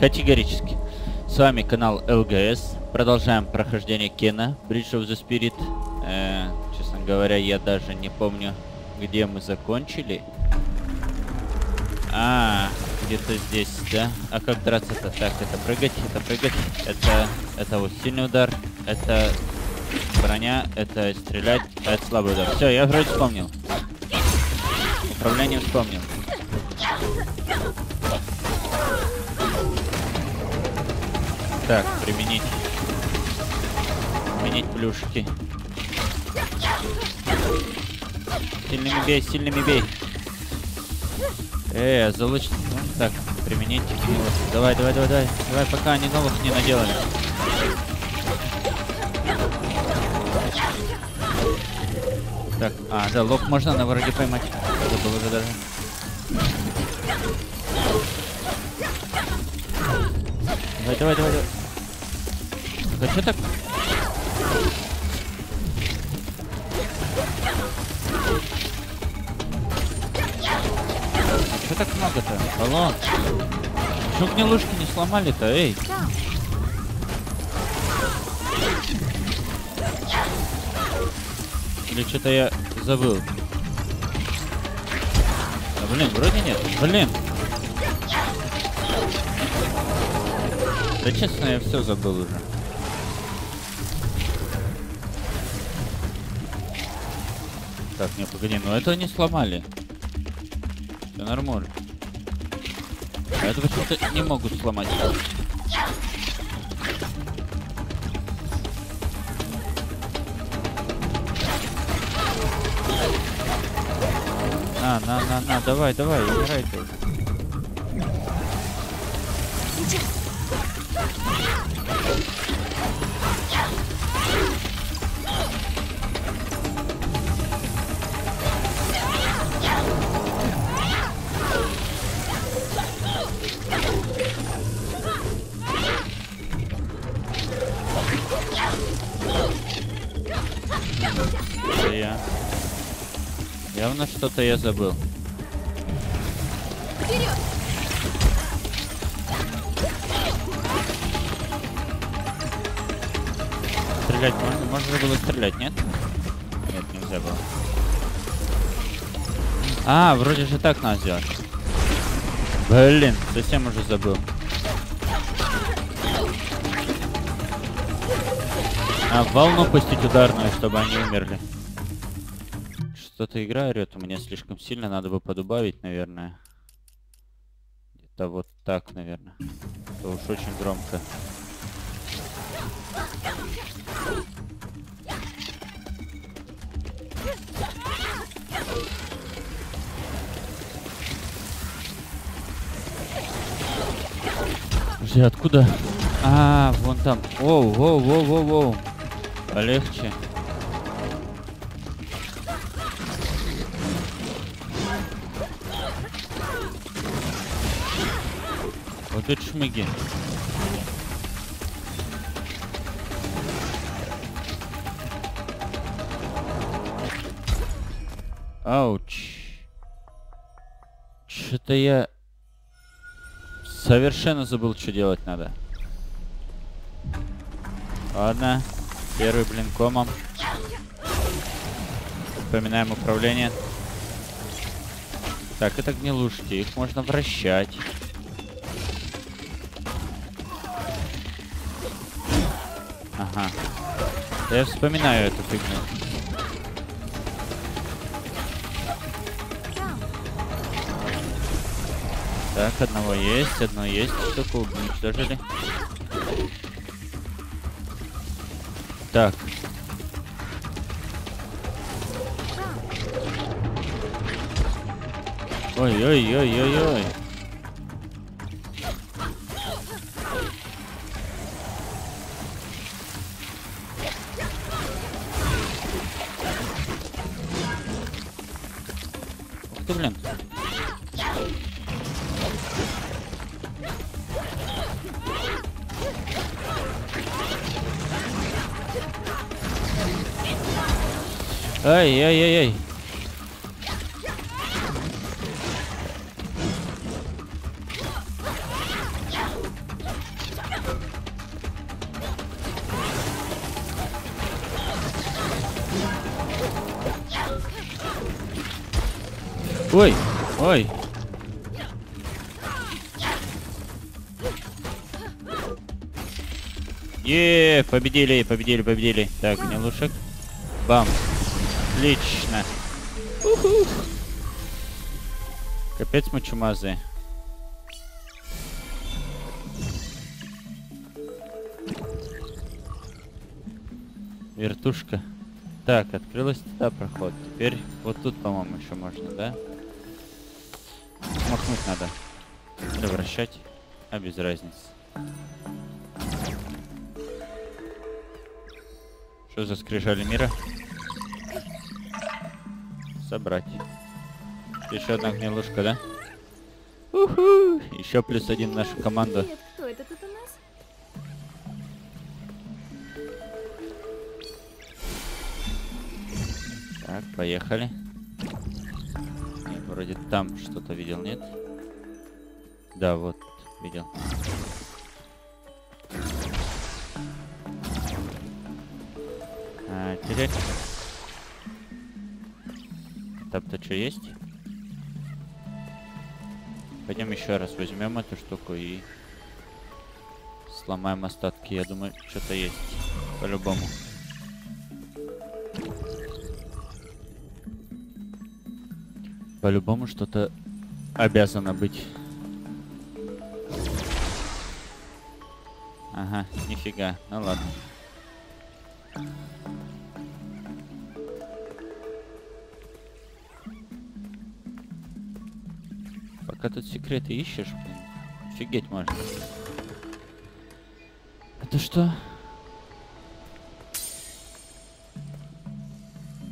Категорически. С вами канал ЛГС. Продолжаем прохождение Кена, Bridge of the Spirit. Э, честно говоря, я даже не помню, где мы закончили. А, где-то здесь, да? А как драться-то? Так, это прыгать, это прыгать, это, это вот сильный удар, это броня, это стрелять, это слабый удар. Все, я вроде вспомнил. Управление вспомнил. Так, применить. Применить плюшки. Сильными бей, сильными бей. Э, залучить. Ну, так, применить. Давай, давай, давай, давай. Давай, пока они новых не наделали. Так, а, да, лоб можно на вроде поймать. Забыл уже даже. Давай, давай, давай, давай. Да что так? Что так много-то? Алло. Чё гнилушки не сломали-то, эй? Или что-то я забыл? Да, блин, вроде нет. Блин. Да честно, я все забыл уже. Так, не, погоди, ну это не сломали. Все нормально. А этого что-то не могут сломать. На, на, на, на, давай, давай, играй ты. Что-то я забыл. Стрелять можно? Можно было стрелять, нет? Нет, нельзя было. А, вроде же так надо сделать. Блин, совсем уже забыл. А, волну пустить ударную, чтобы они умерли. Что-то игра орет у меня слишком сильно, надо бы подубавить, наверное. Где-то вот так, наверное. Это уж очень громко. Подожди, откуда? А, вон там. Воу, воу, воу, воу, воу. Полегче. Вот это шмыги. Ауч. Что-то я совершенно забыл, что делать надо. Ладно. Первый блин комом. Вспоминаем управление. Так, это гнилушки. Их можно вращать. Ага. Я вспоминаю эту фигню. Так, одного есть, одно есть. Только уничтожили. Так. Ой-ой-ой-ой-ой. Ай-яй-яй-яй. Ой, ой. Е, -е, -е победили, победили, победили. Так, гнилушек. Бам. Отлично. Уху. Капец мы чумазые. Вертушка. Так, открылась туда проход. Теперь вот тут, по-моему, еще можно, да? Махнуть надо. Или вращать. А без разницы. Что за скрижали мира? Собрать. Еще одна гнилушка, да? Уху! Еще плюс один нашу команду. Привет, кто это тут у нас? Так, поехали. Нет, вроде там что-то видел, нет? Да, вот, видел. А, теперь... Там-то что есть? Пойдем еще раз возьмем эту штуку и сломаем остатки. Я думаю, что-то есть. По-любому. По-любому что-то обязано быть. Ага, нифига. Ну ладно. Пока тут секреты ищешь, блин, офигеть можно. Это что?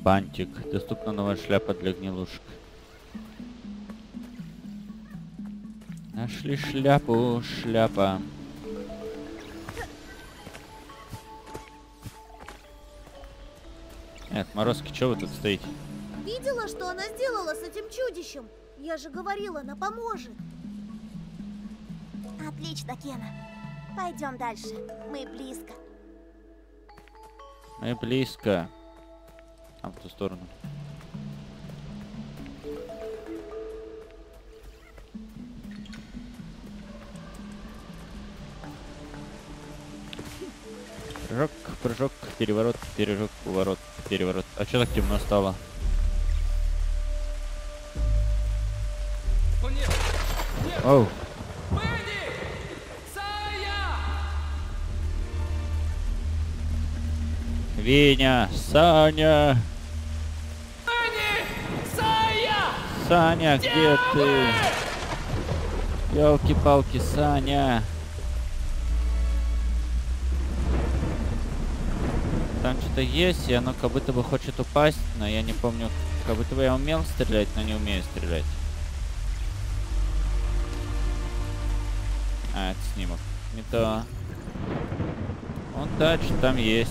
Бантик. Доступна новая шляпа для гнилушек. Нашли шляпу, шляпа. Эх, Морозки, что вы тут стоите? Видела, что она сделала с этим чудищем? Я же говорила, она поможет. Отлично, Кена. Пойдем дальше. Мы близко. Мы близко. Там в ту сторону. Прыжок, прыжок, переворот, пережог, поворот, переворот. А что так темно стало? Оу! Веня, Саня! Саня, где ты? Елки-палки, Саня. Там что-то есть, и оно как будто бы хочет упасть, но я не помню, как будто бы я умел стрелять, но не умею стрелять. Да, что там есть.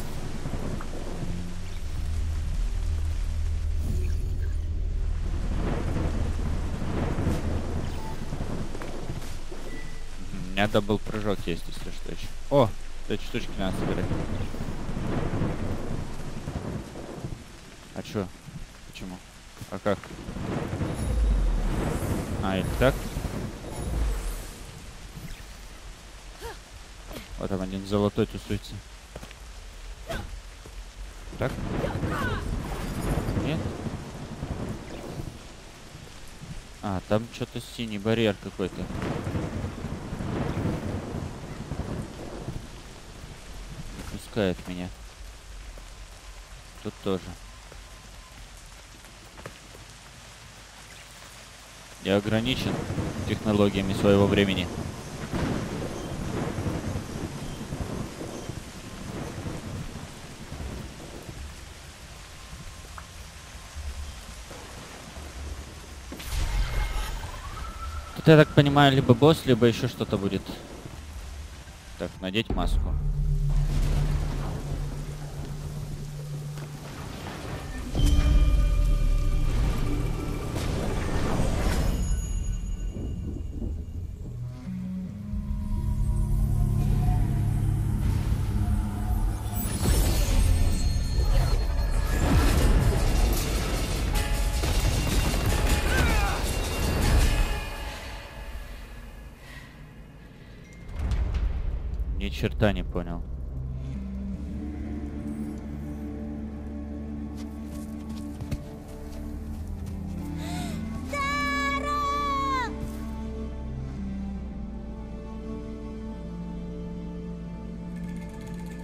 У меня double прыжок есть, если что еще. О, эти штучки надо собирать. А чё? Почему? А как? А, или так? Вот там один золотой тусуется. Так? Нет? А, там что-то синий барьер какой-то. Не пускает меня. Тут тоже. Я ограничен технологиями своего времени. Тут, я так понимаю, либо босс, либо еще что-то будет. Так, надеть маску. Черта не понял.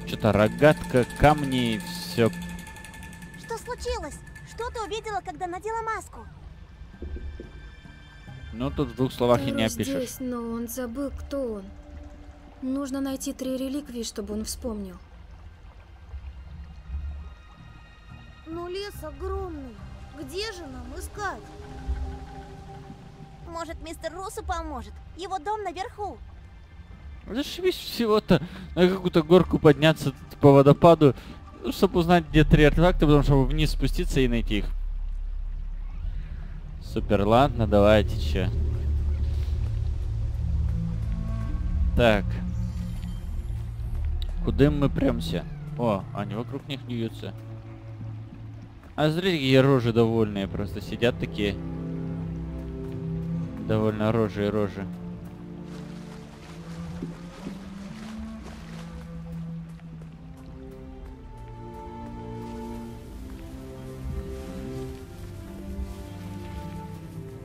Что-то рогатка, камни, все. Что случилось? Что ты увидела, когда надела маску? Ну тут в двух словах и не опишешь. здесь, но он забыл, кто он. Нужно найти три реликвии, чтобы он вспомнил. Ну лес огромный. Где же нам искать? Может, мистер Русу поможет? Его дом наверху. Зашибись всего-то на какую-то горку подняться по водопаду, чтобы узнать, где три артефакта, потом чтобы вниз спуститься и найти их. Супер, ладно, давайте че. Так. Куда мы прямся? О, они вокруг них бьются. А смотрите, какие рожи довольные просто сидят такие. Довольно рожи и рожи.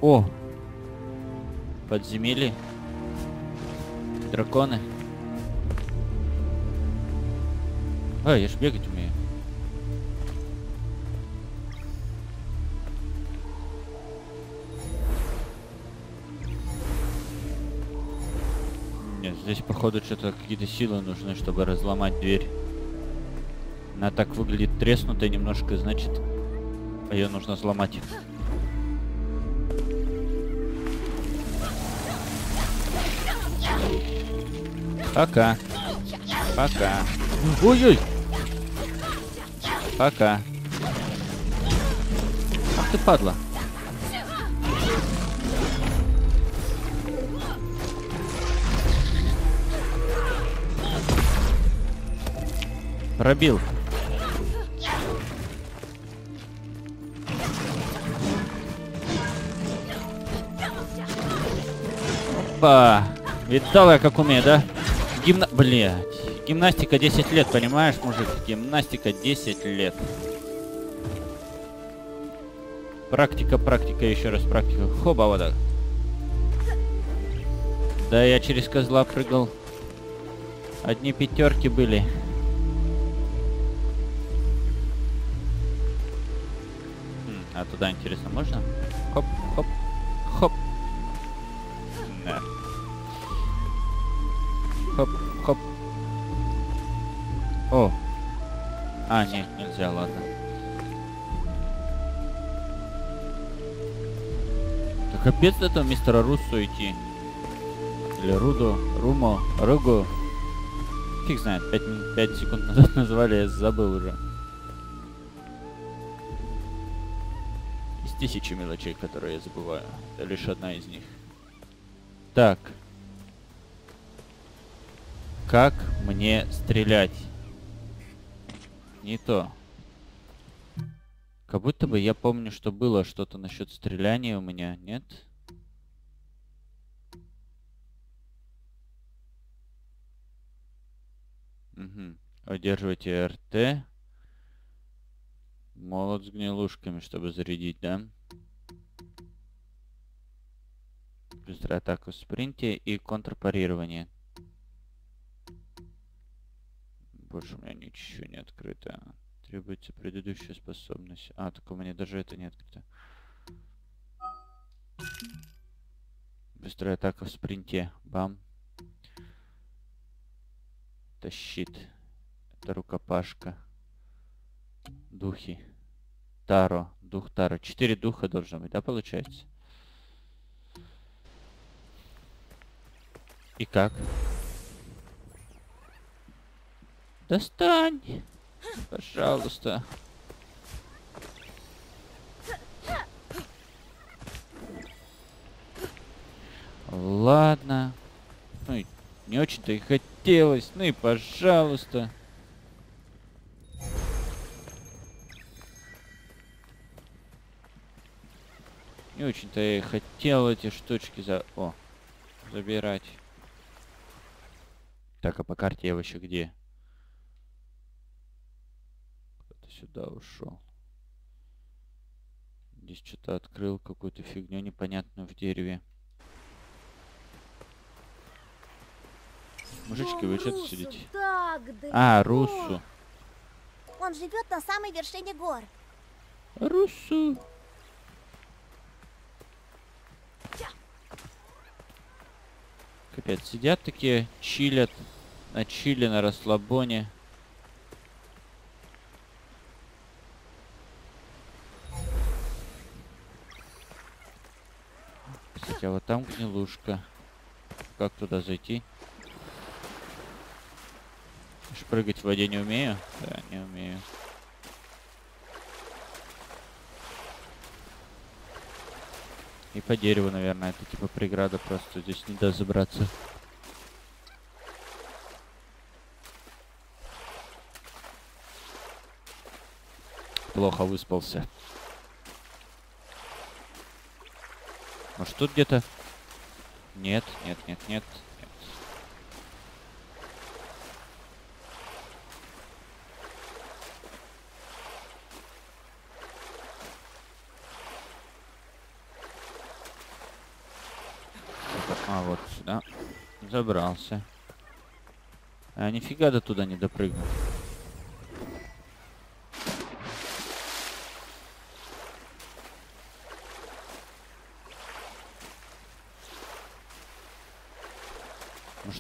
О! Подземелье. Драконы. А, я ж бегать умею. Нет, здесь походу что-то какие-то силы нужны, чтобы разломать дверь. Она так выглядит треснутая немножко, значит, ее нужно взломать. Пока. Пока. Ой-ой! Пока. Ах ты падла. Пробил. Опа! Видал я как умею, да? Гимна... Блядь. Гимнастика 10 лет, понимаешь, мужик? Гимнастика 10 лет. Практика, практика, еще раз практика. Хоба, вот так. Да, я через козла прыгал. Одни пятерки были. М, А туда интересно можно? Хоп. О. А, нет, нельзя, ладно. Да капец этого мистера Руссо идти. Или Рудо, Румо, Руго. Фиг знает, 5, секунд назад назвали, я забыл уже. Из тысячи мелочей, которые я забываю. Это лишь одна из них. Так. Как мне стрелять? Не то. Как будто бы я помню, что было что-то насчет стреляния у меня, нет? Угу. Удерживайте РТ. Молот с гнилушками, чтобы зарядить, да? Быстрая атака в спринте и контрпарирование. Больше у меня ничего не открыто. Требуется предыдущая способность. А, только у меня даже это не открыто. Быстрая атака в спринте. Бам. Это щит. Это рукопашка. Духи. Таро. Дух Таро. Четыре духа должно быть, да, получается? И как? Достань! Пожалуйста. Ладно. Ну, не очень-то и хотелось. Ну и пожалуйста. Не очень-то я и хотел эти штучки за... О, забирать. Так, а по карте я вообще где? Сюда ушел. Здесь что-то открыл, какую-то фигню непонятную в дереве. Мужички, вы что-то Русу сидите? так А. Русу. Он живет на самой вершине гор. Русу. Капец, сидят такие, чилят, на чили, на расслабоне. А вот там гнилушка. Как туда зайти? Прыгать в воде не умею? Да, не умею. И по дереву, наверное, это типа преграда просто здесь не даст забраться. Плохо выспался. Может тут где-то? Нет, нет, нет, нет, нет. А, вот сюда. Забрался. А нифига до туда не допрыгнул.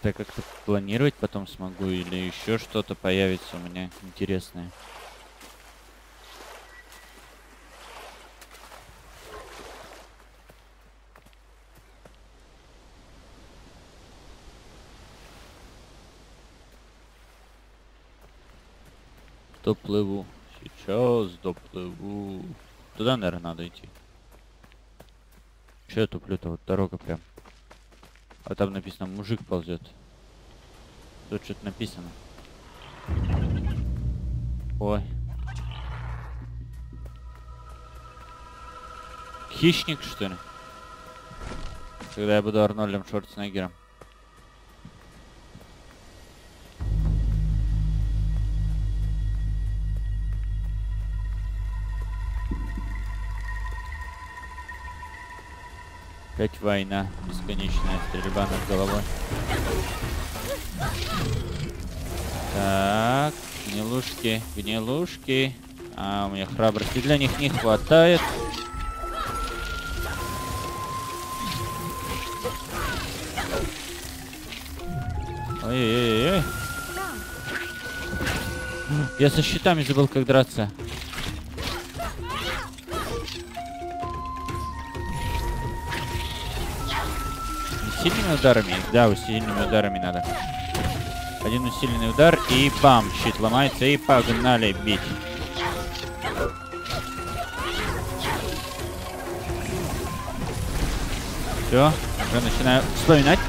Я как-то планировать потом смогу или еще что-то появится у меня интересное. Доплыву. Сейчас доплыву. Туда, наверное, надо идти. Че я туплю-то? Вот дорога прям. А там написано, мужик ползет. Тут что-то написано. Ой. Хищник, что ли? Когда я буду Арнольдом Шварценеггером. Опять война, бесконечная стрельба над головой. Так, гнилушки, гнилушки. А, у меня храбрости для них не хватает. Ой-ой-ой. Я со щитами забыл, как драться. Сильными ударами? Да, усиленными ударами надо. Один усиленный удар и бам, щит ломается и погнали бить. Все, уже начинаю вспоминать.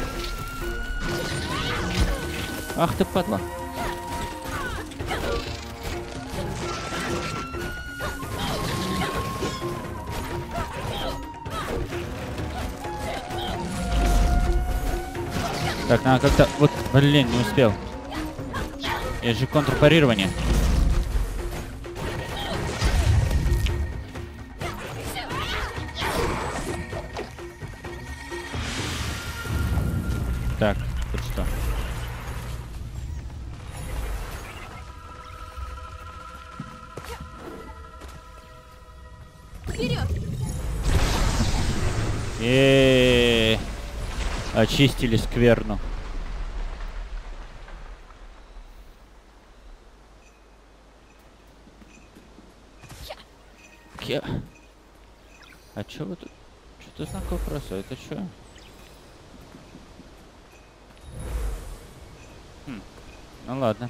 Ах ты падла. Так, надо как-то... Вот, блин, не успел. Есть же контрпарирование. Так, тут что? Э, очистили скверну. Ке- А чё вы тут? Что-то знак вопроса, это чё? Хм, ну ладно.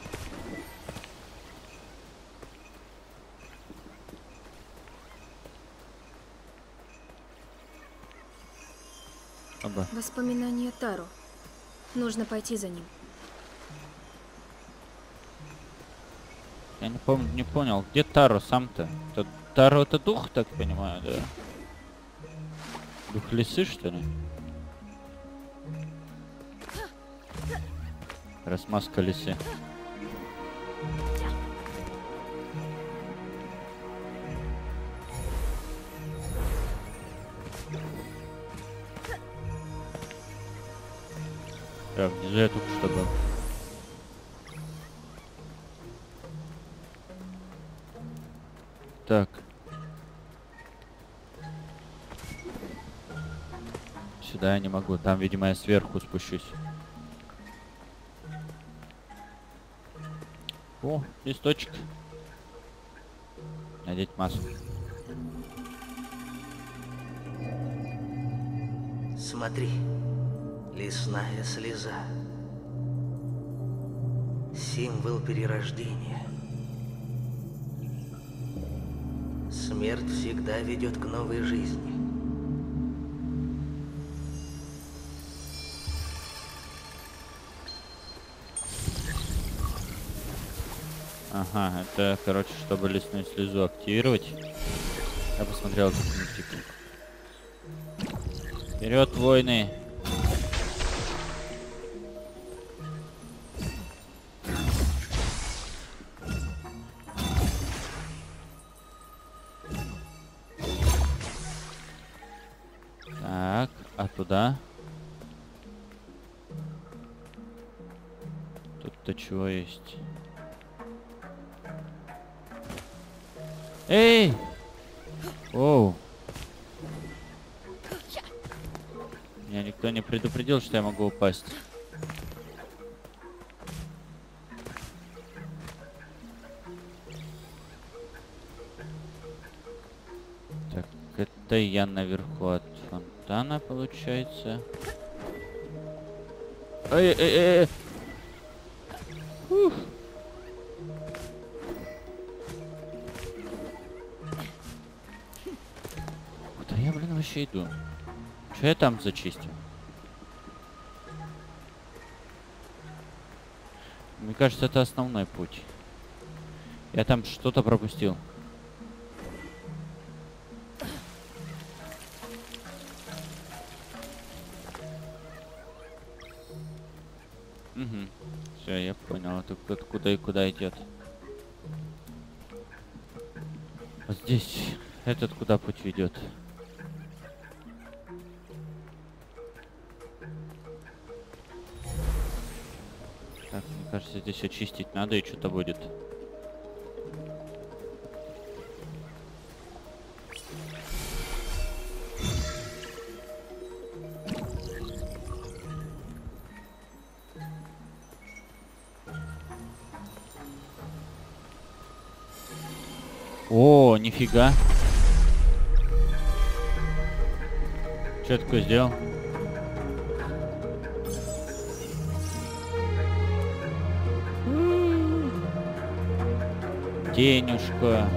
Оба. Воспоминание Таро. Нужно пойти за ним. Я не помню, не понял, где Таро сам-то? Таро это дух, так понимаю, да? Дух лисы, что ли? Расмаскались. Да, внизу я только что был. Так. Сюда я не могу. Там, видимо, я сверху спущусь. О, листочек. Надеть маску. Смотри, лесная слеза. Символ перерождения. Смерть всегда ведет к новой жизни. Ага, это, короче, чтобы лесную слезу активировать. Я посмотрел этот мультик. Вперед, войны! Есть? Эй! Оу. Меня никто не предупредил, что я могу упасть. Так, это я наверху от фонтана, получается. Эй, Что я там зачистил? Мне кажется, это основной путь. Я там что-то пропустил. Угу. Все, я понял. Это откуда и куда идет. Вот здесь. Этот куда путь ведет? Кажется, здесь очистить надо и что-то будет. О, нифига. Что такое сделал? Денежка.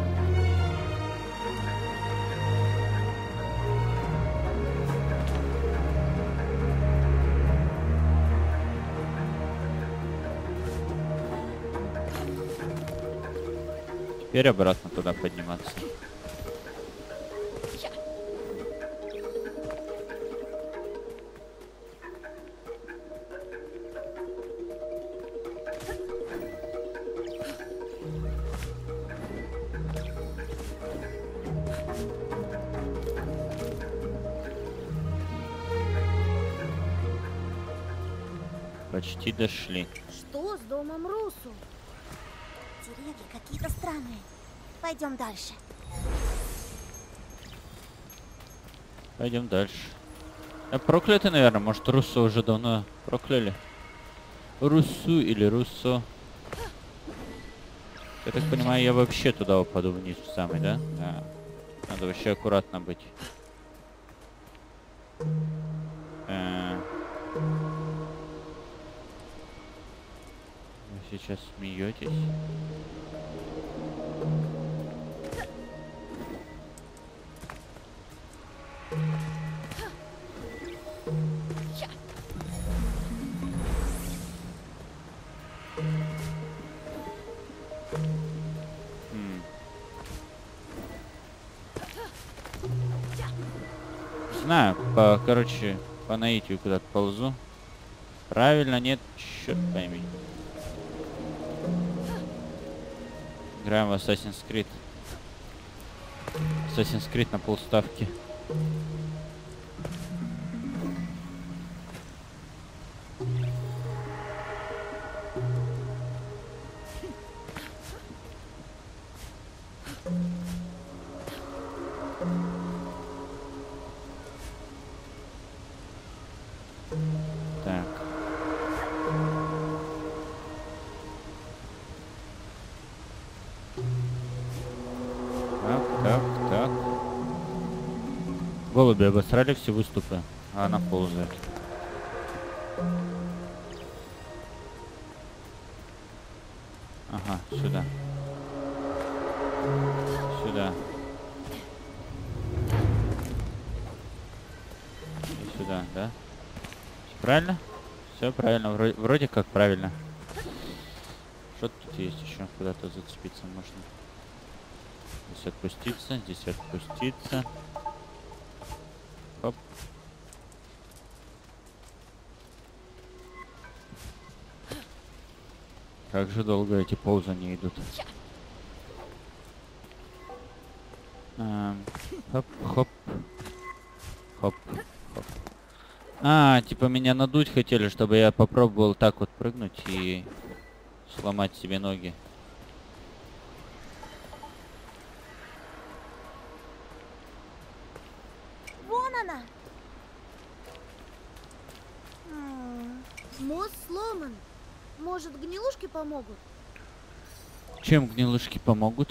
Теперь обратно туда подниматься. Дошли. Что с домом Русу? Деревья какие-то странные. Пойдем дальше. Пойдем дальше. А проклятый, наверное. Может, Руссо уже давно прокляли. Руссу или Руссо. Я так понимаю, я вообще туда упаду вниз в самый, да? Да. Надо вообще аккуратно быть. Сейчас смеетесь? М. Знаю, по, короче, по наитию куда-то ползу. Правильно, нет, черт пойми. Играем в Assassin's Creed. Assassin's Creed на полставки. Правильно? Все правильно, вроде, вроде как правильно. Что тут есть еще? Куда-то зацепиться можно. Здесь отпуститься, здесь отпуститься. Хоп. Как же долго эти ползания идут. Эм, хоп. Хоп, хоп. А, типа меня надуть хотели, чтобы я попробовал так вот прыгнуть и сломать себе ноги. Вон она. М, Мост сломан. Может, гнилушки помогут? Чем гнилушки помогут?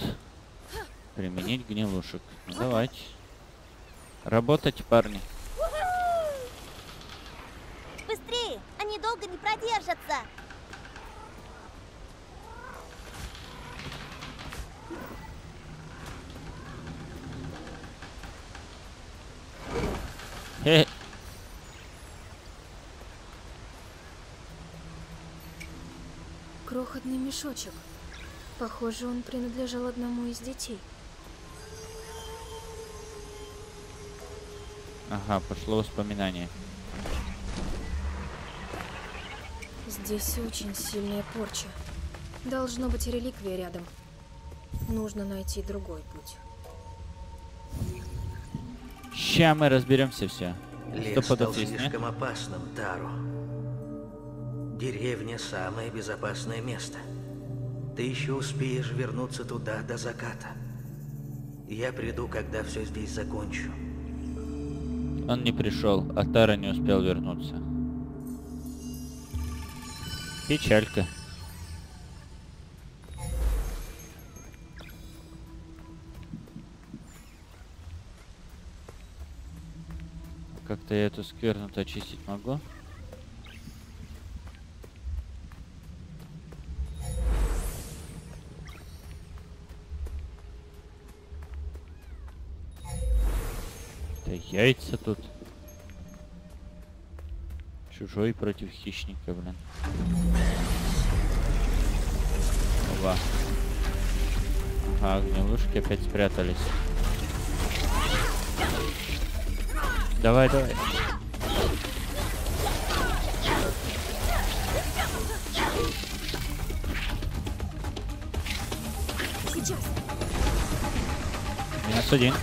Применить гнилушек. Ну, давайте. Работать, парни. Быстрее! Они долго не продержатся. Хе. Крохотный мешочек. Похоже, он принадлежал одному из детей. Ага, пошло воспоминание. Здесь очень сильная порча. Должно быть реликвия рядом. Нужно найти другой путь. Ща мы разберемся все. Лес Сто стал слишком опасным, Таро. Деревня – самое безопасное место. Ты еще успеешь вернуться туда до заката. Я приду, когда все здесь закончу. Он не пришел, а Тара не успел вернуться. Печалька. Как-то я эту скверну-то очистить могу? Да яйца тут. Чужой против хищника, блин. Оба. Ага, гнилушки опять спрятались. Давай, давай. Минус один.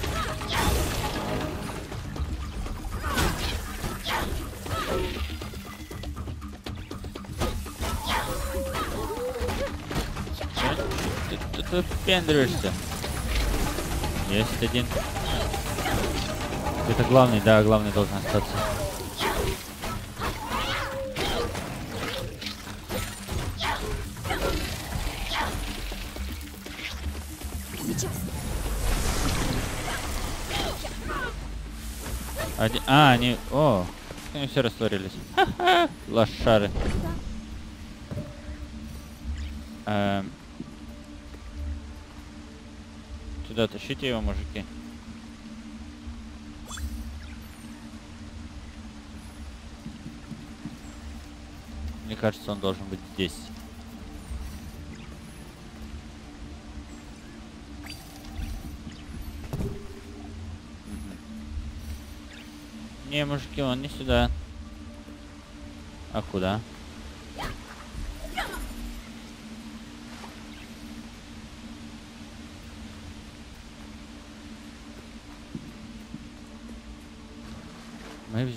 Ты пендришься. Есть один. Это главный, да, главный должен остаться. Один... А, они... О, они все растворились. Лошары. Эм. Сюда тащите его, мужики. Мне кажется, он должен быть здесь. Не, мужики, он не сюда. А куда?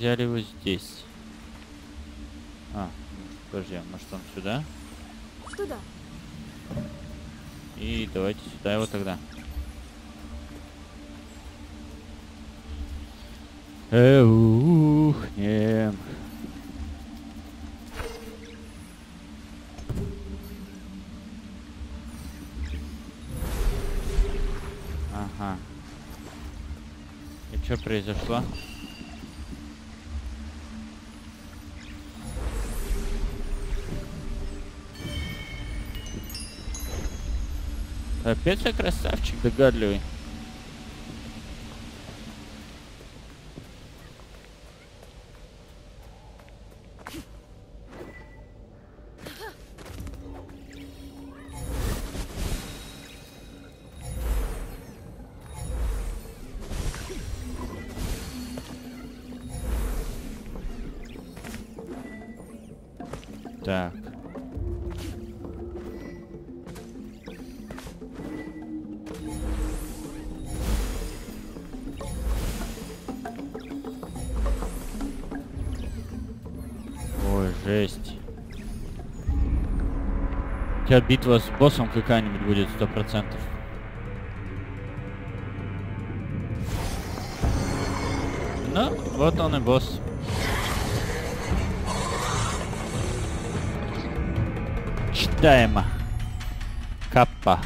Взяли его здесь. А, подожди, а может он сюда? Туда. И давайте сюда его тогда. Эухнем. Ага. И что произошло? Капец, я красавчик догадливый. Так. Сейчас битва с боссом какая-нибудь будет сто процентов. Ну, вот он и босс. Читаемо. Каппа.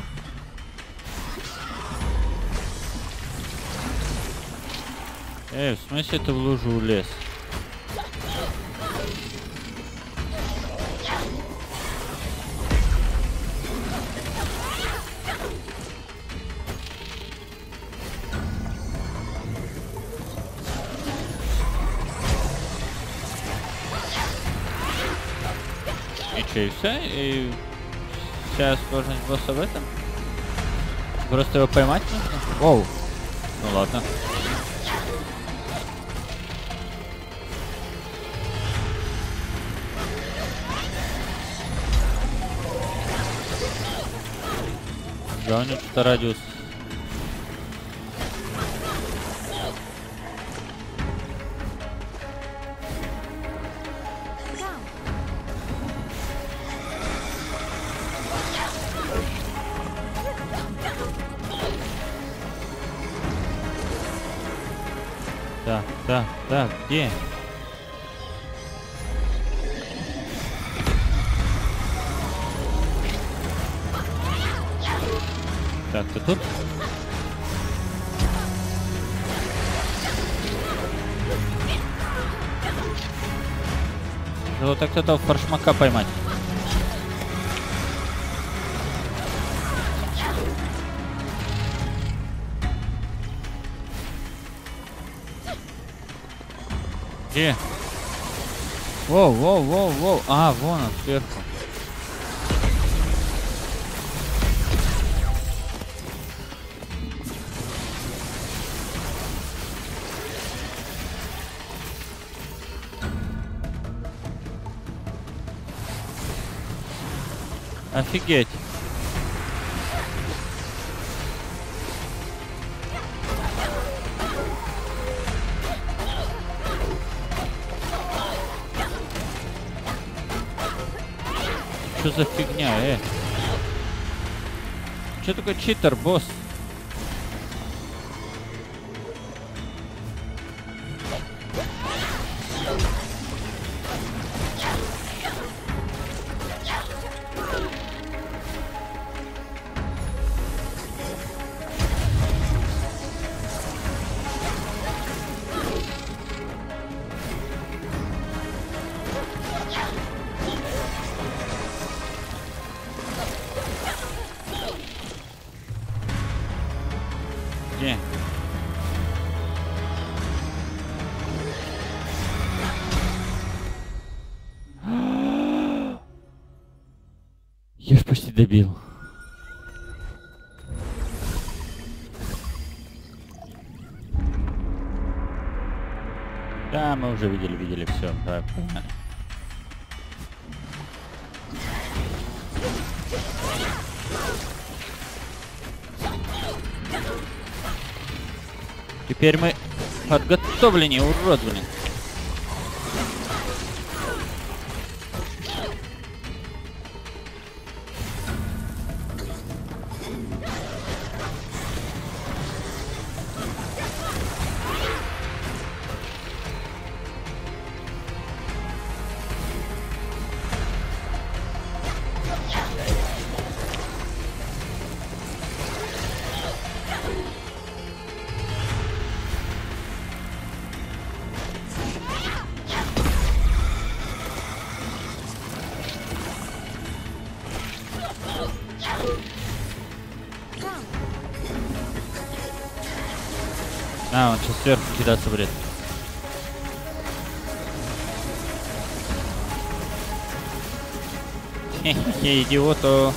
Эй, в смысле ты в лужу улез? Все? И вся сложность босса в этом? Просто его поймать нужно? Оу. Ну ладно. Да, у него что-то радиус. Так, ты тут? Надо так этого форшмака поймать. Где? Воу, воу, воу, воу. А, вон он сверху. Офигеть. Что за фигня, э? Что такое читер, босс? почти добил. Да, мы уже видели, видели все. Да. Теперь мы подготовлены, урод, блин. Кидаться будет. Хе-хе, идиоту.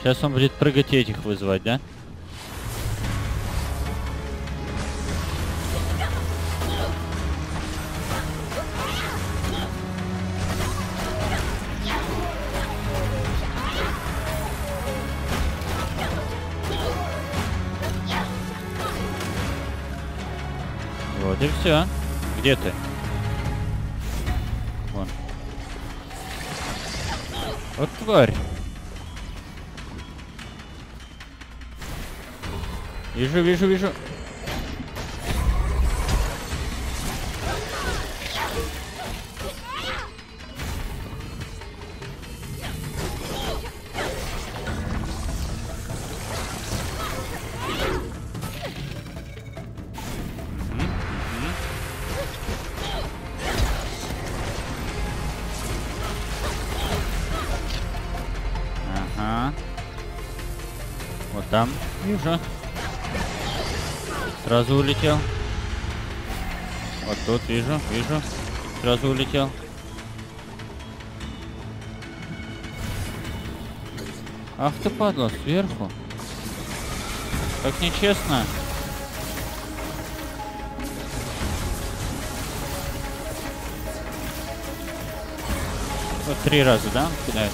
Сейчас он будет прыгать этих вызывать, да? Вот и все. Где ты? Вон. Вот тварь. Вижу, вижу, вижу. Вижу. Сразу улетел. Вот тут вижу, вижу. Сразу улетел. Ах ты падла, сверху. Как нечестно. Вот три раза, да, кидает?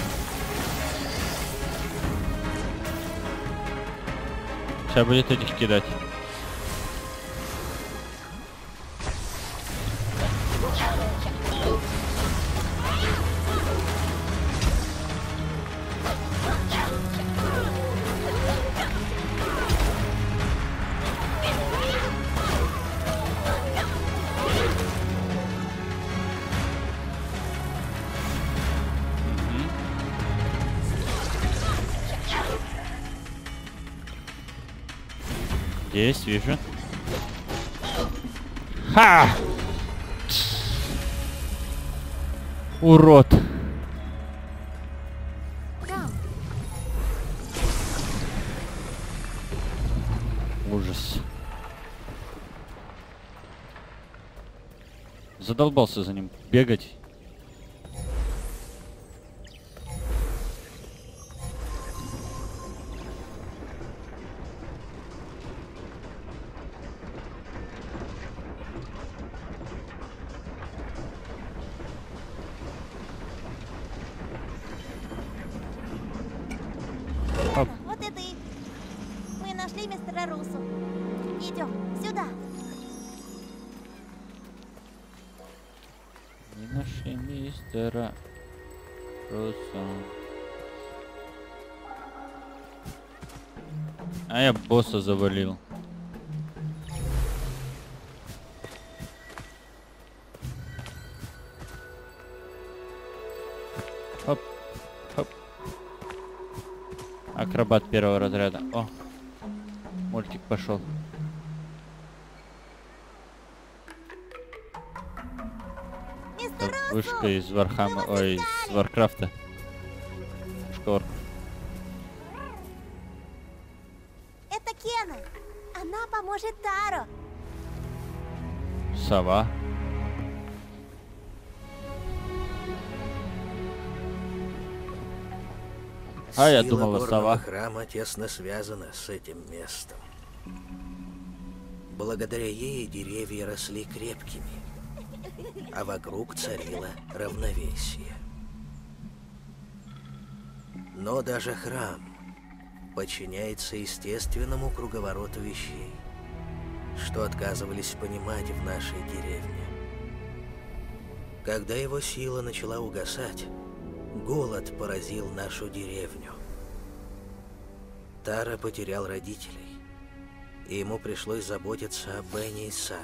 Сейчас будет этих кидать. Ха! Урод. Ужас. Задолбался за ним бегать. Первого разряда. О, мультик пошел. Вышка из Вархаммера, ой, из. Варкрафта. Я Сила думала, горного сова. храма тесно связана с этим местом. Благодаря ей деревья росли крепкими, а вокруг царило равновесие. Но даже храм подчиняется естественному круговороту вещей, что отказывались понимать в нашей деревне. Когда его сила начала угасать, голод поразил нашу деревню. Тара потерял родителей, и ему пришлось заботиться о Бенни и Сае.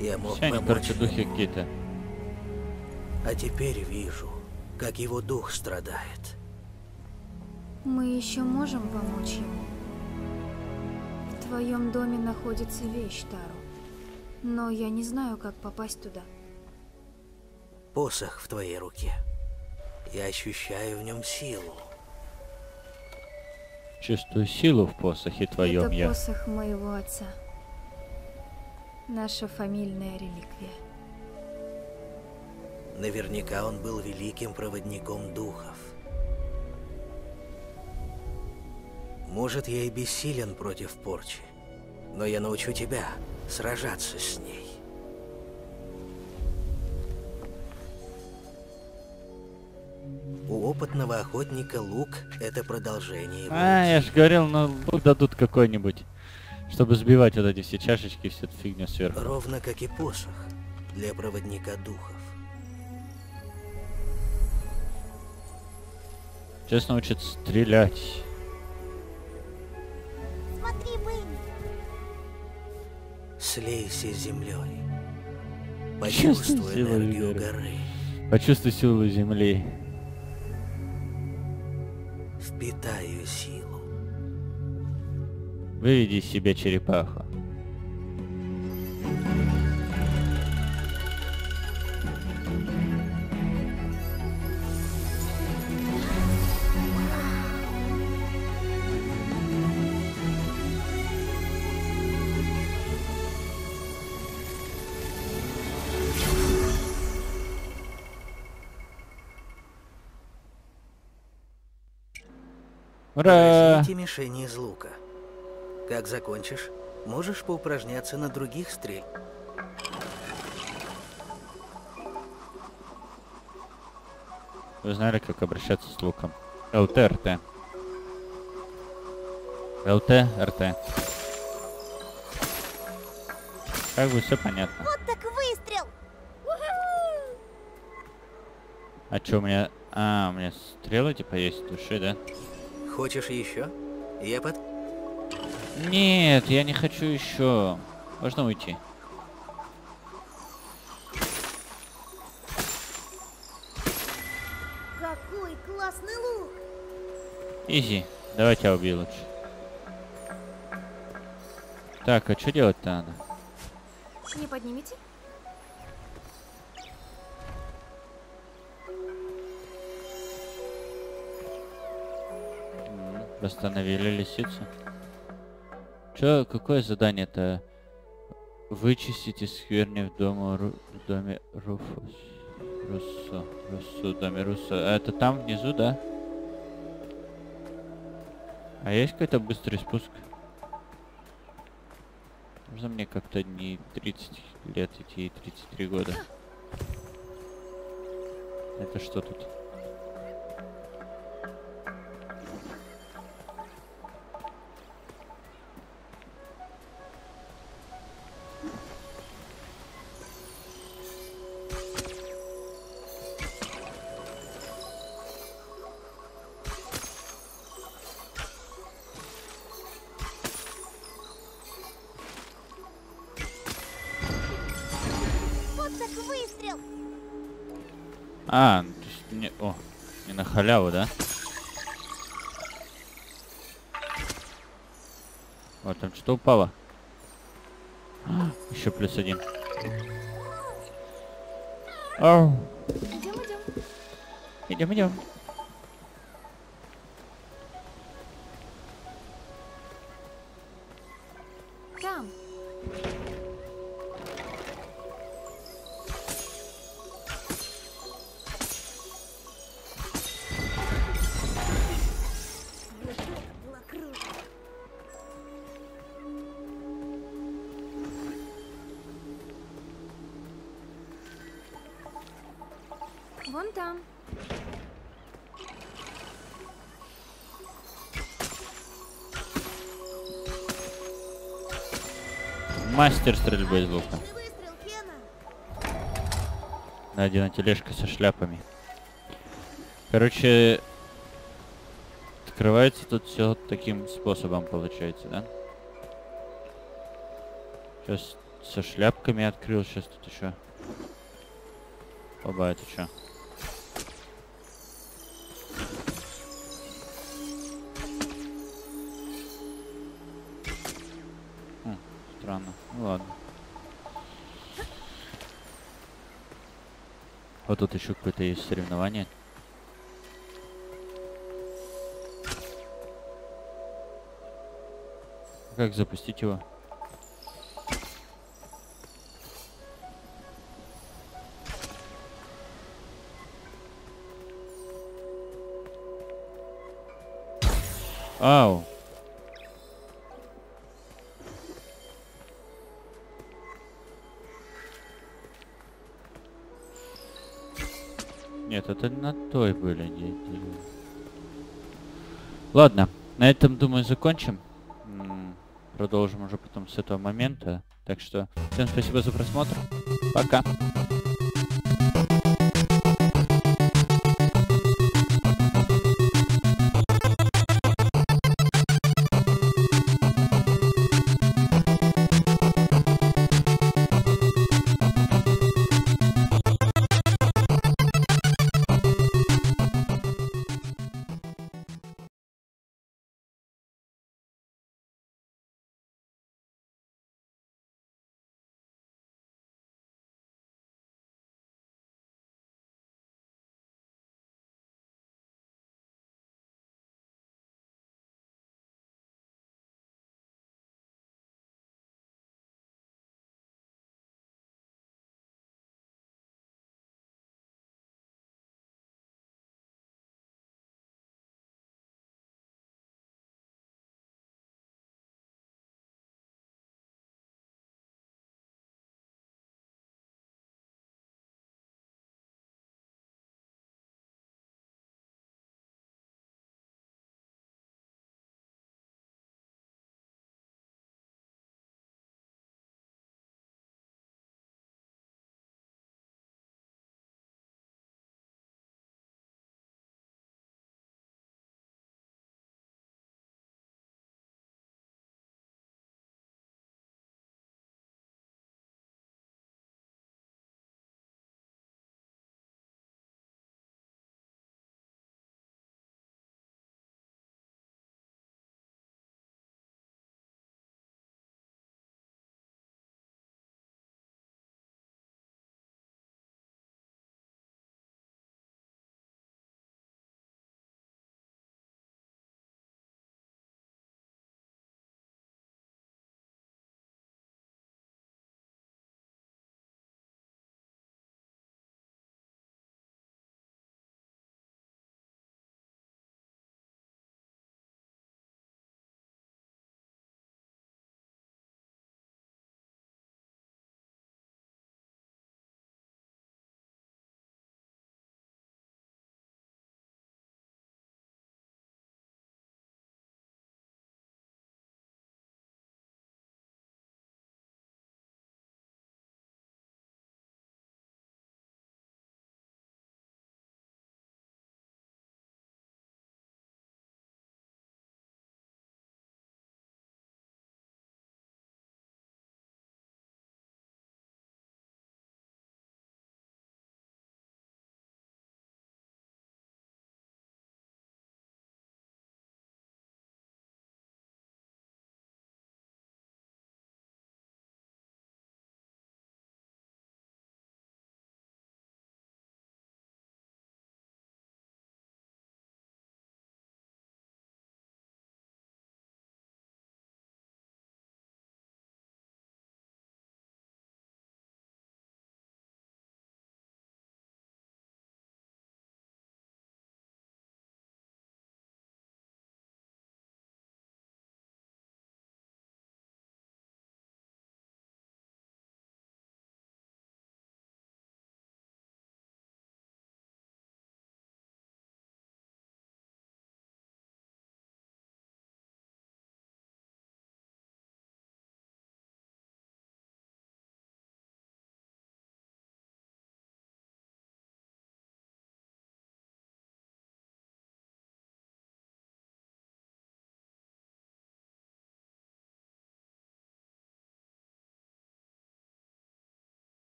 Я мог Все они, помочь короче, ему. духи какие-то. А теперь вижу, как его дух страдает. Мы еще можем помочь ему. В твоем доме находится вещь, Тару. Но я не знаю, как попасть туда. Посох в твоей руке. Я ощущаю в нем силу. Чувствую силу в посохе твоем Это я. посох моего отца. Наша фамильная реликвия. Наверняка он был великим проводником духов. Может, я и бессилен против порчи, но я научу тебя сражаться с ней. У опытного охотника лук — это продолжение его А, я же говорил, ну лук дадут какой-нибудь. Чтобы сбивать вот эти все чашечки и всю эту фигню сверху. Ровно как и посох для проводника духов. Сейчас научат стрелять. Смотри, Бенни. Слейся с землей. Чувствуй Почувствуй силу энергию горы. Почувствуй силу земли. Впитаю силу. Выведи из себя черепаху. Ура! Возьмите мишени из лука. Как закончишь, можешь поупражняться на других стрель. Вы знали, как обращаться с луком? ЛТ, РТ. ЛТ, РТ. Как бы все понятно. Вот так выстрел. А чё у меня... А, у меня стрелы типа есть души, да? Хочешь еще? Я под... Нет, я не хочу еще. Можно уйти. Какой классный лук! Изи. Давай тебя убью лучше. Так, а что делать-то надо? Не поднимите? М, Восстановили лисицу. Чё, какое задание-то? Вычистите скверни в, дома, Ру- в доме Руфус. Руссо. Руссо, доме Руссо. А это там внизу, да? А есть какой-то быстрый спуск? Можно мне как-то не 30 лет идти и 33 года? Это что тут? Халяву, да? Вот там что упало? Еще плюс один. Ау. Идем, идем. Идем, идем. Мастер стрельбы из лука. Найдена тележка со шляпами. Короче, открывается тут все таким способом получается, да? Сейчас со шляпками открыл, сейчас тут еще. Оба, это что? Странно. Ну ладно. Вот тут еще какое-то есть соревнование. Как запустить его? Ау. Нет, это на той были. не- не- Ладно, на этом, думаю, закончим. Продолжим уже потом с этого момента. Так что всем спасибо за просмотр. Пока.